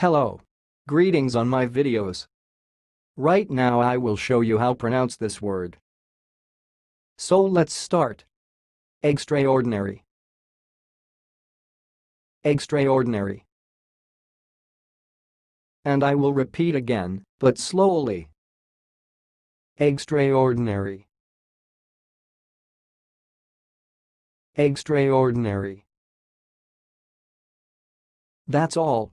Hello. Greetings on my videos. Right now I will show you how pronounce this word. So let's start. Eggstraordinary. Eggstraordinary. And I will repeat again, but slowly. Eggstraordinary. Eggstraordinary. That's all,